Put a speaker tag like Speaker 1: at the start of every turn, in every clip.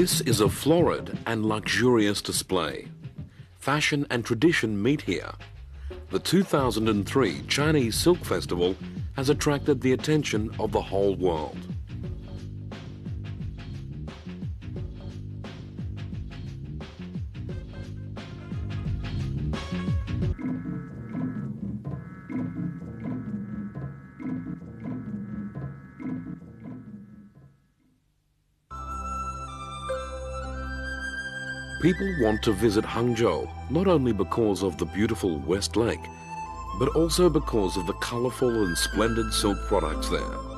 Speaker 1: This is a florid and luxurious display. Fashion and tradition meet here. The 2003 Chinese Silk Festival has attracted the attention of the whole world. People want to visit Hangzhou not only because of the beautiful West Lake, but also because of the colorful and splendid silk products there.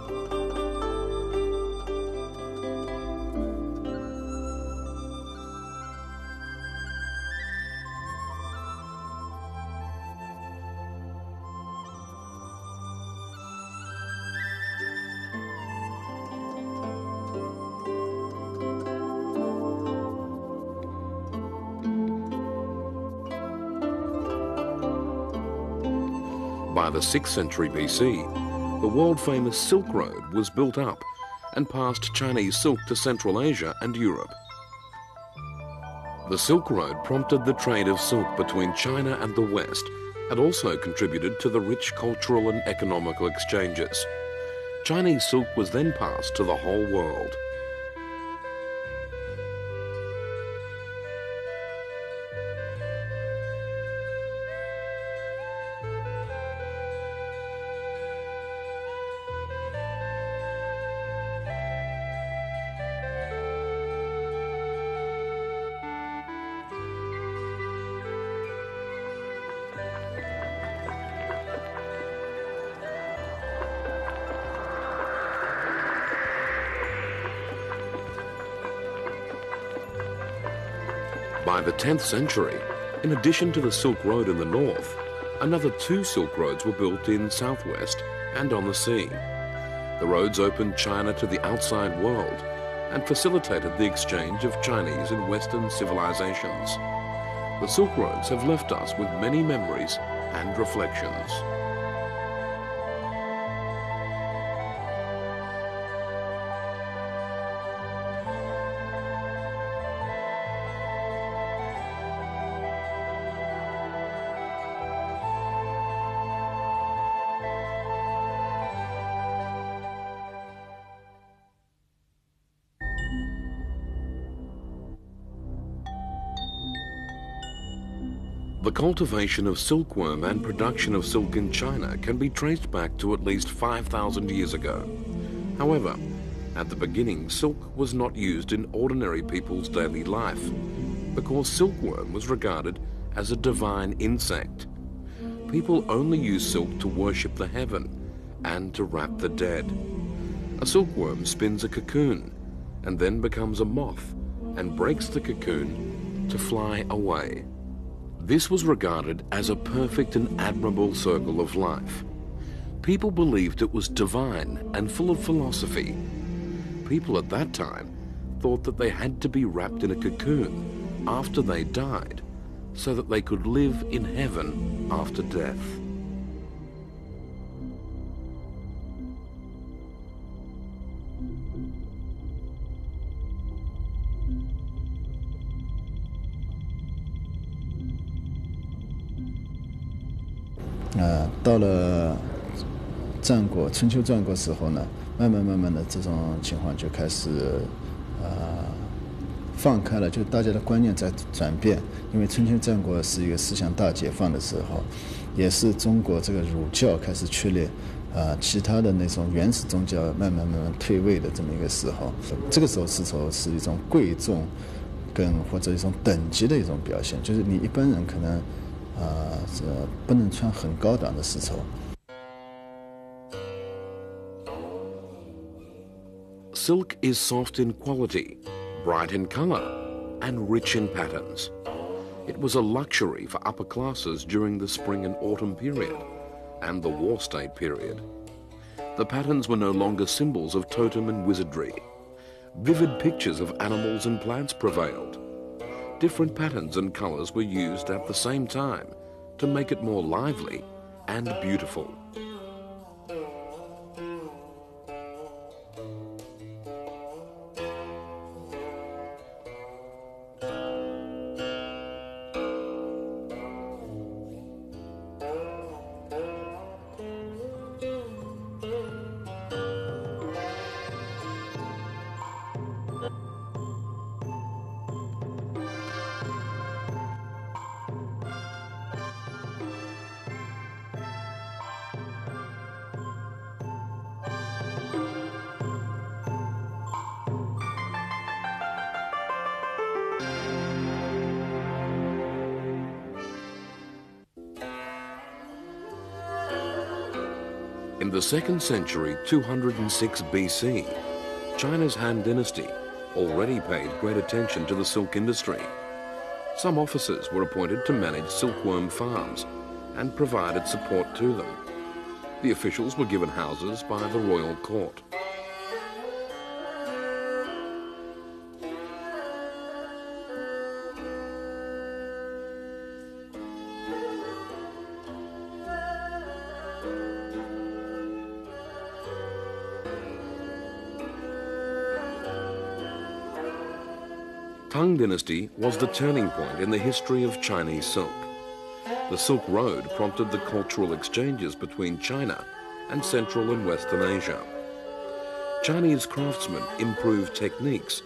Speaker 1: 6th century BC, the world-famous Silk Road was built up and passed Chinese silk to Central Asia and Europe. The Silk Road prompted the trade of silk between China and the West and also contributed to the rich cultural and economical exchanges. Chinese silk was then passed to the whole world. 10th century, in addition to the Silk Road in the north, another two Silk Roads were built in southwest and on the sea. The roads opened China to the outside world and facilitated the exchange of Chinese and Western civilizations. The Silk Roads have left us with many memories and reflections. Cultivation of silkworm and production of silk in China can be traced back to at least 5,000 years ago. However, at the beginning, silk was not used in ordinary people's daily life because silkworm was regarded as a divine insect. People only used silk to worship the heaven and to wrap the dead. A silkworm spins a cocoon and then becomes a moth and breaks the cocoon to fly away. This was regarded as a perfect and admirable circle of life. People believed it was divine and full of philosophy. People at that time thought that they had to be wrapped in a cocoon after they died so that they could live in heaven after death.
Speaker 2: 到了战国、春秋战国时候呢，慢慢慢慢的这种情况就开始，呃，放开了，就大家的观念在转变。因为春秋战国是一个思想大解放的时候，也是中国这个儒教开始确立，啊，其他的那种原始宗教慢慢慢慢退位的这么一个时候。这个时候丝绸是一种贵重，跟或者一种等级的一种表现，就是你一般人可能。啊，这不能穿很高档的丝绸。
Speaker 1: Silk is soft in quality, bright in color, and rich in patterns. It was a luxury for upper classes during the spring and autumn period and the war state period. The patterns were no longer symbols of totem and wizardry. Vivid pictures of animals and plants prevailed. Different patterns and colors were used at the same time to make it more lively and beautiful. The second century, 206 BC, China's Han Dynasty already paid great attention to the silk industry. Some officers were appointed to manage silkworm farms and provided support to them. The officials were given houses by the royal court. Tang Dynasty was the turning point in the history of Chinese silk. The Silk Road prompted the cultural exchanges between China and Central and Western Asia. Chinese craftsmen improved techniques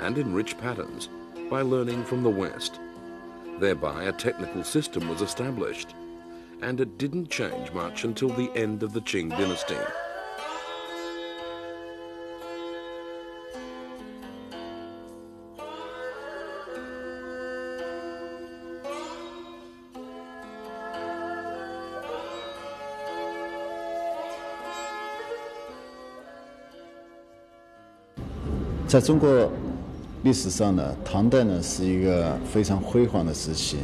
Speaker 1: and enriched patterns by learning from the West. Thereby, a technical system was established, and it didn't change much until the end of the Qing dynasty.
Speaker 2: 在中国历史上呢，唐代呢是一个非常辉煌的时期。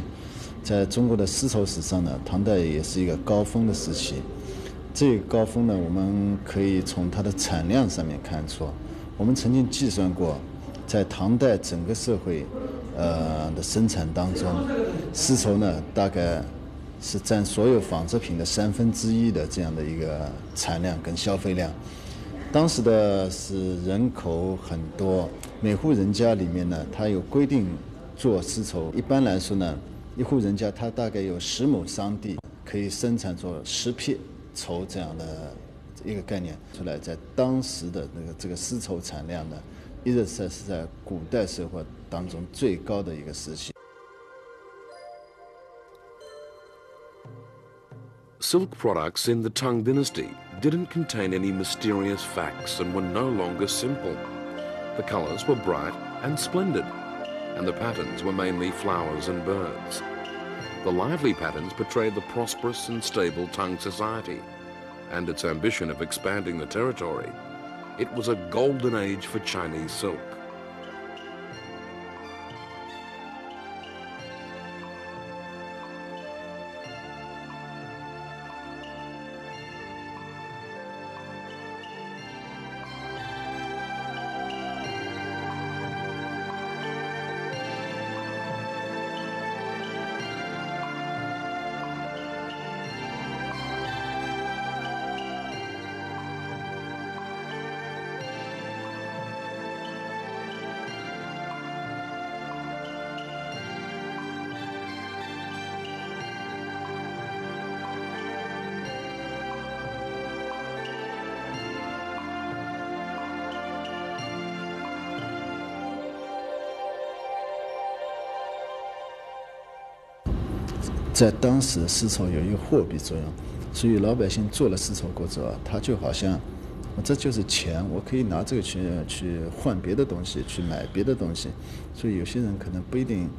Speaker 2: 在中国的丝绸史上呢，唐代也是一个高峰的时期。这个高峰呢，我们可以从它的产量上面看出。我们曾经计算过，在唐代整个社会呃的生产当中，丝绸呢大概是占所有纺织品的三分之一的这样的一个产量跟消费量。当时的是人口很多，每户人家里面呢，它有规定做丝绸。一般来说呢，一户人家它大概有十亩桑地，可以生产出十匹绸这样的一个概念出来。在当时的那个这个丝绸产量呢，一直在是在古代社会当中最高的一个时期。
Speaker 1: Silk products in the Tang dynasty didn't contain any mysterious facts and were no longer simple. The colours were bright and splendid, and the patterns were mainly flowers and birds. The lively patterns portrayed the prosperous and stable Tang society and its ambition of expanding the territory. It was a golden age for Chinese silk.
Speaker 2: “在当时，丝绸有一个货币作用，所以老百姓做了丝绸过之后，他就好像，这就是钱，我可以拿这个去去换别的东西，去买别的东西。所以有些人可能不一定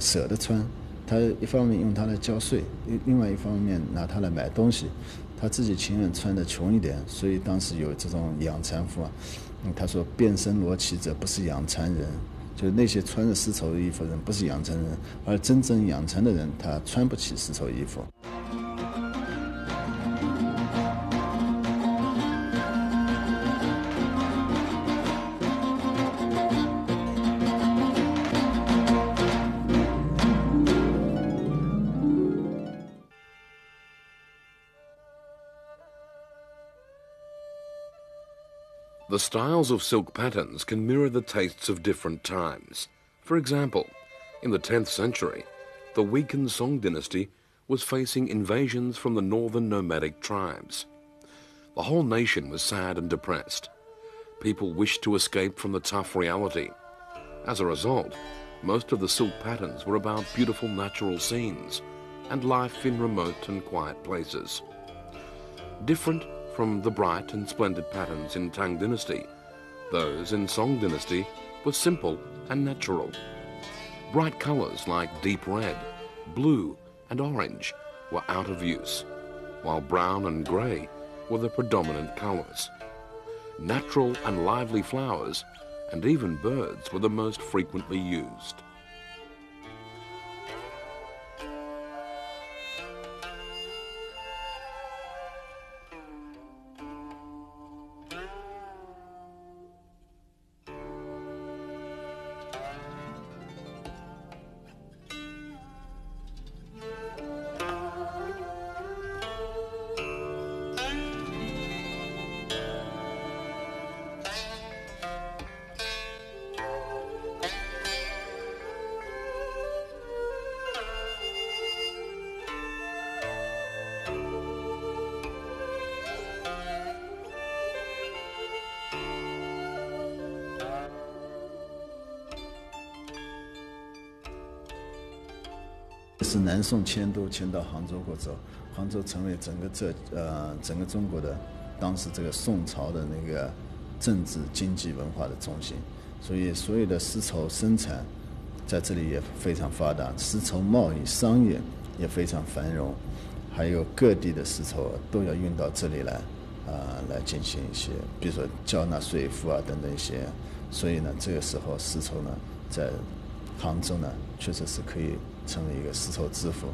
Speaker 2: 舍得穿，他一方面用它来交税，另另外一方面拿它来买东西，他自己情愿穿的穷一点。所以当时有这种养蚕妇啊，他说：“变身罗绮者，不是养蚕人。”就是那些穿着丝绸衣服的人不是养成人，而真正养成的人他穿不起丝绸衣服。
Speaker 1: The styles of silk patterns can mirror the tastes of different times. For example, in the 10th century, the weakened Song dynasty was facing invasions from the northern nomadic tribes. The whole nation was sad and depressed. People wished to escape from the tough reality. As a result, most of the silk patterns were about beautiful natural scenes and life in remote and quiet places. Different from the bright and splendid patterns in Tang Dynasty. Those in Song Dynasty were simple and natural. Bright colors like deep red, blue and orange were out of use, while brown and grey were the predominant colors. Natural and lively flowers and even birds were the most frequently used.
Speaker 2: 是南宋迁都迁到杭州过之后，杭州成为整个这呃整个中国的当时这个宋朝的那个政治、经济、文化的中心，所以所有的丝绸生产在这里也非常发达，丝绸贸易、商业也非常繁荣，还有各地的丝绸都要运到这里来啊、来进行一些，比如说交纳税赋啊等等一些，所以呢，这个时候丝绸呢在杭州呢确实是可以成了一个丝绸之府。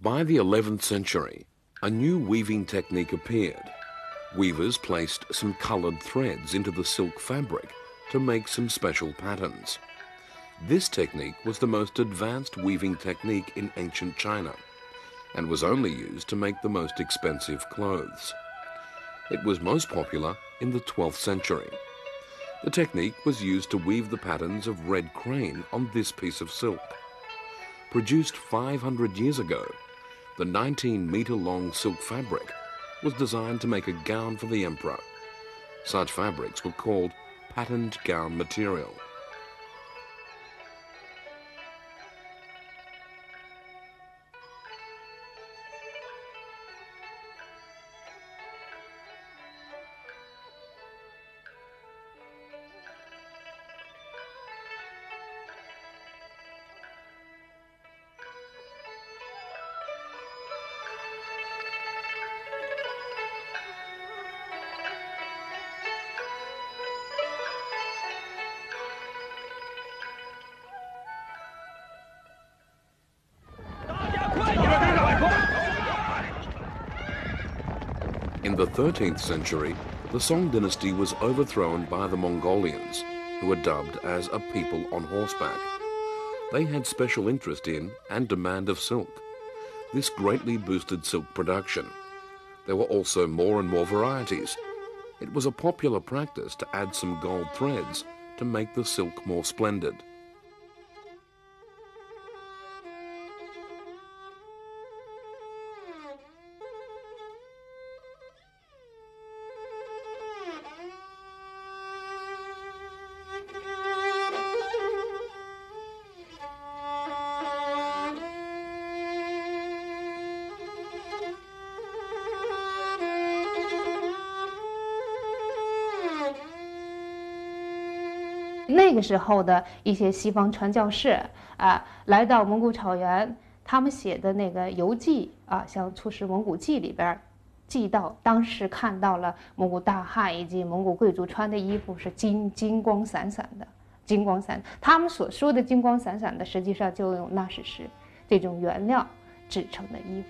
Speaker 1: By the 11th century, a new weaving technique appeared. Weavers placed some coloured threads into the silk fabric to make some special patterns. This technique was the most advanced weaving technique in ancient China and was only used to make the most expensive clothes. It was most popular in the 12th century. The technique was used to weave the patterns of red crane on this piece of silk. Produced 500 years ago, the 19 meter long silk fabric was designed to make a gown for the emperor. Such fabrics were called patterned gown material. The 13th century, the Song dynasty was overthrown by the Mongolians, who were dubbed as a people on horseback. They had special interest in and demand of silk. This greatly boosted silk production. There were also more and more varieties. It was a popular practice to add some gold threads to make the silk more splendid.
Speaker 3: 那个时候的一些西方传教士啊，来到蒙古草原，他们写的那个游记啊，像《出使蒙古记》里边记到，当时看到了蒙古大汉以及蒙古贵族穿的衣服是金金光闪闪的，金光闪。他们所说的金光闪闪的，实际上就用纳什石这种原料制成的衣服。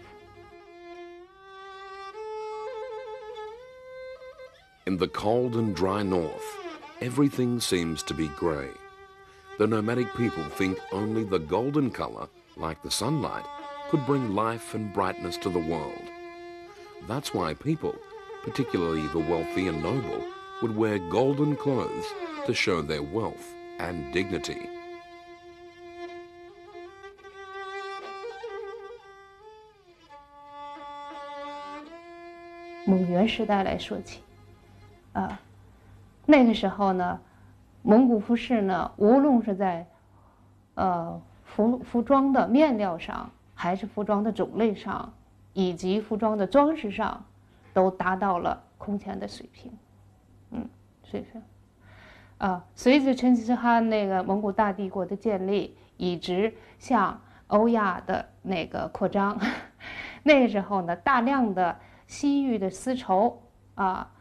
Speaker 1: In the cold and dry north, everything seems to be grey. The nomadic people think only the golden colour, like the sunlight, could bring life and brightness to the world. That's why people, particularly the wealthy and noble, would wear golden clothes to show their wealth and dignity.
Speaker 3: 那个时候呢，蒙古服饰呢，无论是在呃服服装的面料上，还是服装的种类上，以及服装的装饰上，都达到了空前的水平，嗯，水平。啊，随着成吉思汗那个蒙古大帝国的建立，以及向欧亚的那个扩张，那个时候呢，大量的西域的丝绸啊，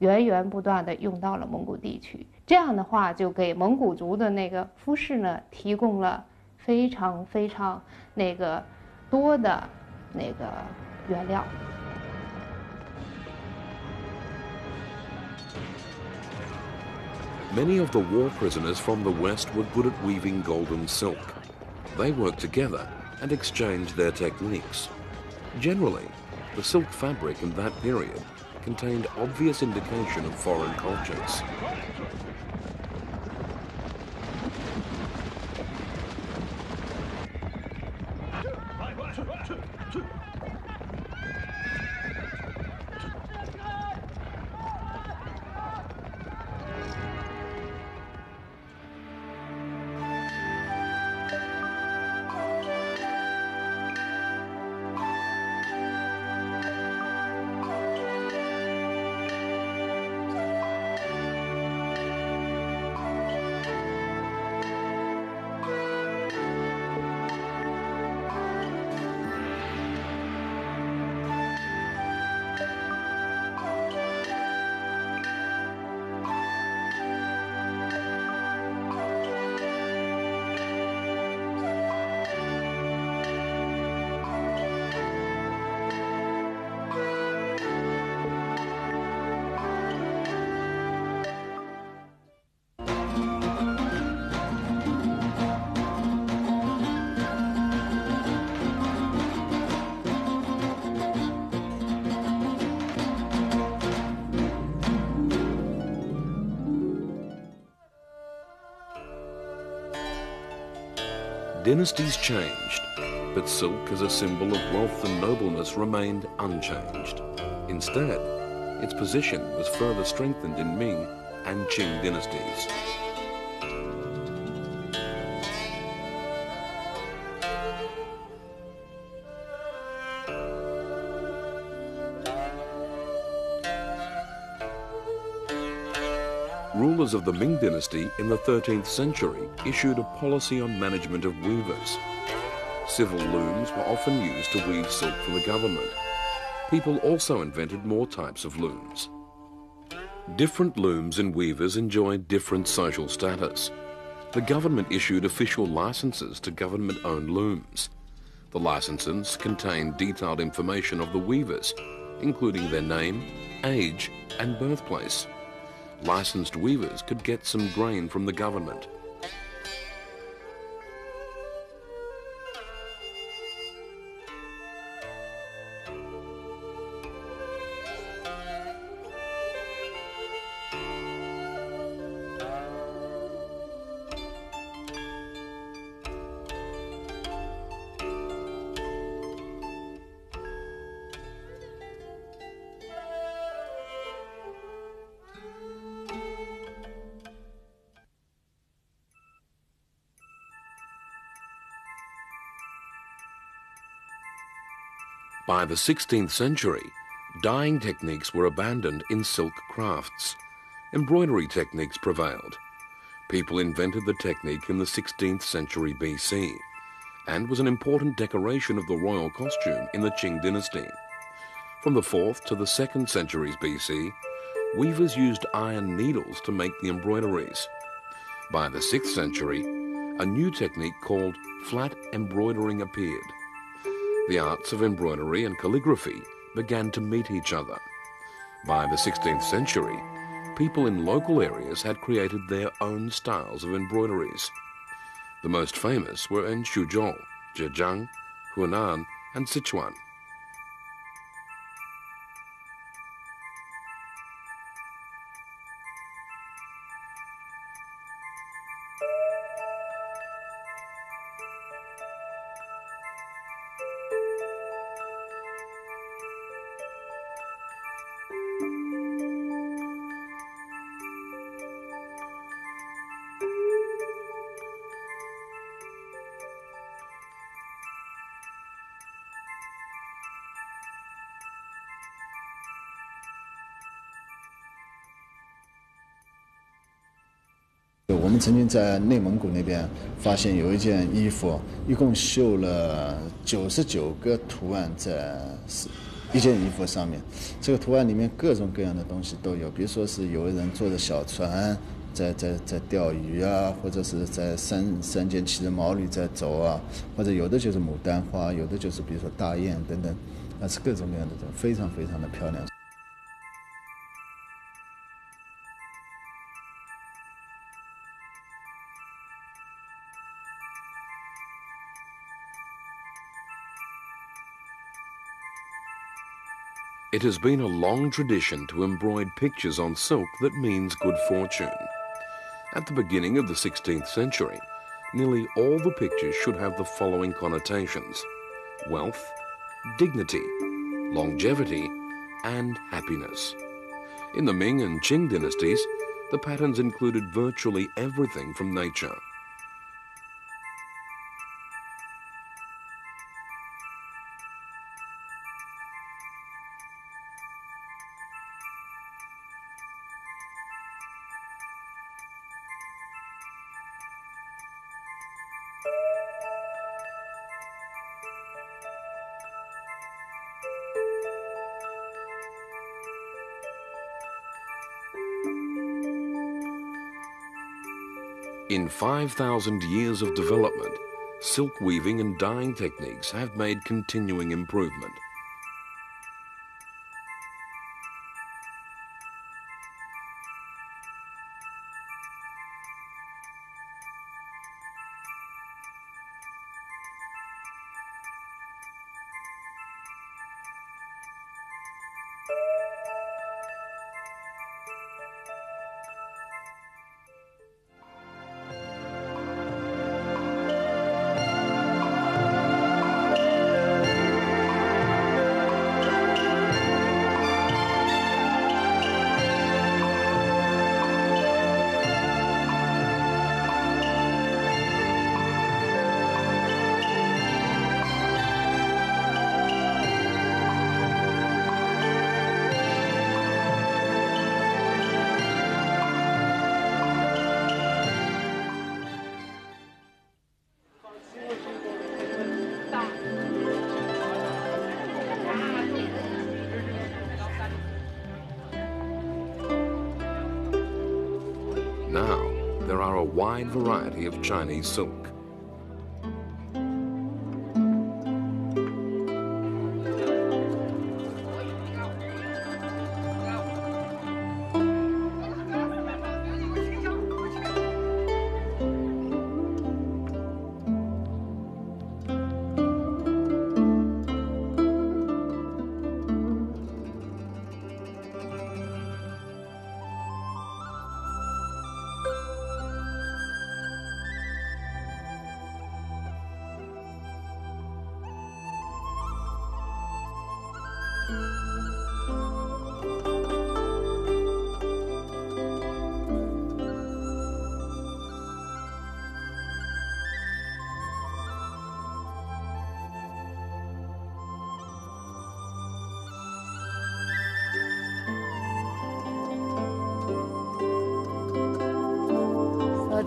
Speaker 3: 源源不断的用到了蒙古地区。这样的话，就给蒙古族的那个服饰呢，提供了非常非常那个多的那个原料。
Speaker 1: Many of the war prisoners from the West were good at weaving golden silk. They worked together and exchanged their techniques. Generally, the silk fabric in that period contained obvious indication of foreign cultures. Dynasties changed, but silk as a symbol of wealth and nobleness remained unchanged. Instead, its position was further strengthened in Ming and Qing dynasties. Rulers of the Ming dynasty in the 13th century issued a policy on management of weavers. Civil looms were often used to weave silk for the government. People also invented more types of looms. Different looms and weavers enjoyed different social status. The government issued official licenses to government-owned looms. The licenses contained detailed information of the weavers, including their name, age and birthplace licensed weavers could get some grain from the government. By the 16th century, dyeing techniques were abandoned in silk crafts. Embroidery techniques prevailed. People invented the technique in the 16th century BC and was an important decoration of the royal costume in the Qing dynasty. From the 4th to the 2nd centuries BC, weavers used iron needles to make the embroideries. By the 6th century, a new technique called flat embroidering appeared the arts of embroidery and calligraphy began to meet each other. By the 16th century, people in local areas had created their own styles of embroideries. The most famous were in Suzhou, Zhejiang, Hunan, and Sichuan.
Speaker 2: 曾经在内蒙古那边发现有一件衣服，一共绣了九十九个图案在一件衣服上面。这个图案里面各种各样的东西都有，比如说是有人坐着小船在在在钓鱼啊，或者是在山山间骑着毛驴在走啊，或者有的就是牡丹花，有的就是比如说大雁等等，那是各种各样的，非常非常的漂亮。
Speaker 1: It has been a long tradition to embroider pictures on silk that means good fortune. At the beginning of the 16th century, nearly all the pictures should have the following connotations wealth, dignity, longevity, and happiness. In the Ming and Qing dynasties, the patterns included virtually everything from nature. In 5,000 years of development, silk weaving and dyeing techniques have made continuing improvement. Wide variety of Chinese silk.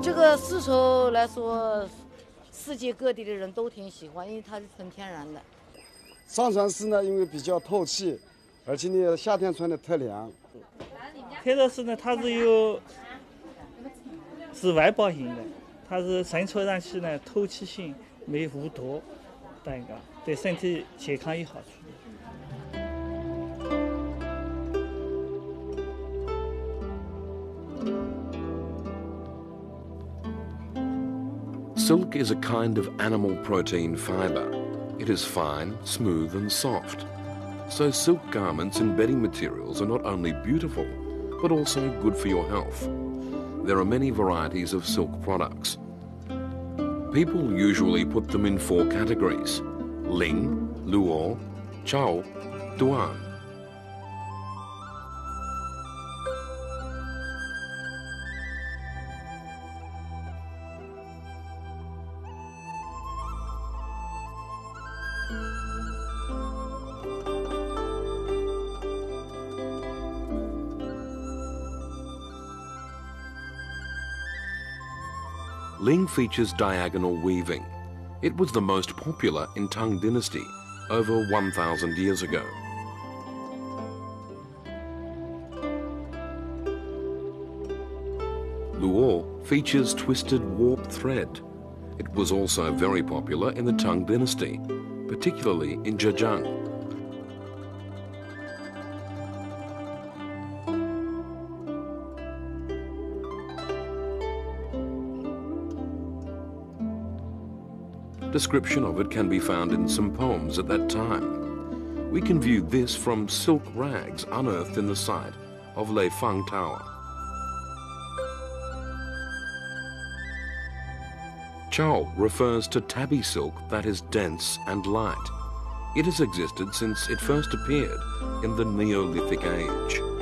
Speaker 4: 这个丝绸来说，世界各地的人都挺喜欢，因为它是纯天然的。
Speaker 5: 上船丝呢，因为比较透气，而且呢夏天穿的特凉。
Speaker 6: 泰勒丝呢，它是有是外包型的，它是身穿上去呢透气性没污脱，等个对身体健康有好处。
Speaker 1: Silk is a kind of animal protein fiber. It is fine, smooth, and soft. So silk garments and bedding materials are not only beautiful, but also good for your health. There are many varieties of silk products. People usually put them in four categories Ling, Luo, Chao, Duan. Ling features diagonal weaving. It was the most popular in Tang Dynasty over 1,000 years ago. Luo features twisted warp thread. It was also very popular in the Tang Dynasty, particularly in Zhejiang. Description of it can be found in some poems at that time. We can view this from silk rags unearthed in the site of Lei Feng Tower. Chao refers to tabby silk that is dense and light. It has existed since it first appeared in the Neolithic age.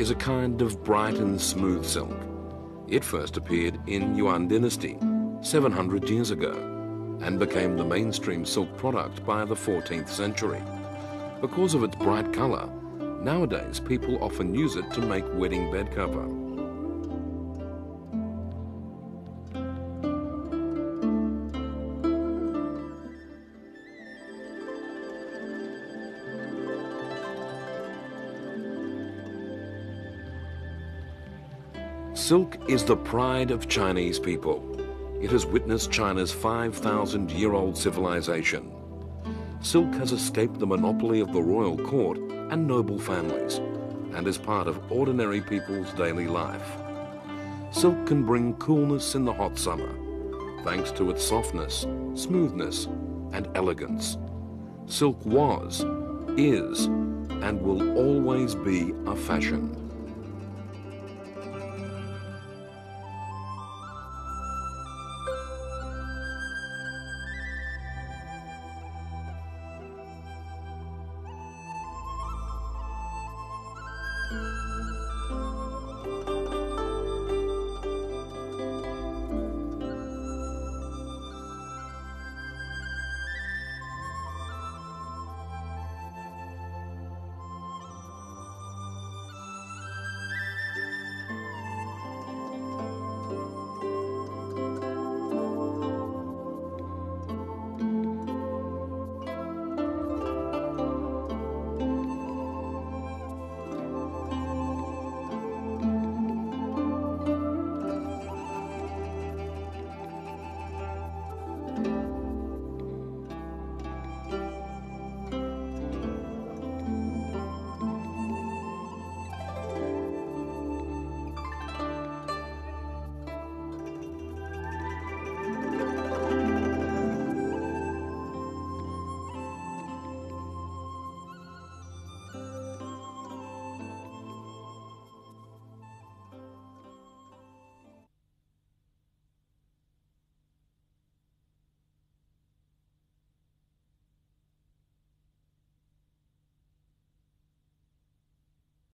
Speaker 1: Is a kind of bright and smooth silk. It first appeared in Yuan dynasty 700 years ago and became the mainstream silk product by the 14th century. Because of its bright color, nowadays people often use it to make wedding bed cover. Silk is the pride of Chinese people. It has witnessed China's 5,000 year old civilization. Silk has escaped the monopoly of the royal court and noble families and is part of ordinary people's daily life. Silk can bring coolness in the hot summer thanks to its softness, smoothness, and elegance. Silk was, is, and will always be a fashion.